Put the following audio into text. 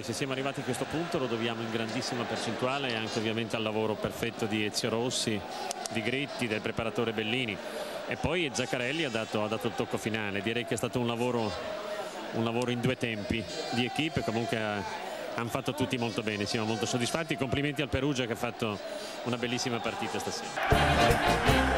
Se siamo arrivati a questo punto lo dobbiamo in grandissima percentuale anche ovviamente al lavoro perfetto di Ezio Rossi, di Gritti, del preparatore Bellini e poi Zaccarelli ha dato, ha dato il tocco finale. Direi che è stato un lavoro, un lavoro in due tempi di equipe, comunque eh, hanno fatto tutti molto bene, siamo molto soddisfatti. Complimenti al Perugia che ha fatto una bellissima partita stasera.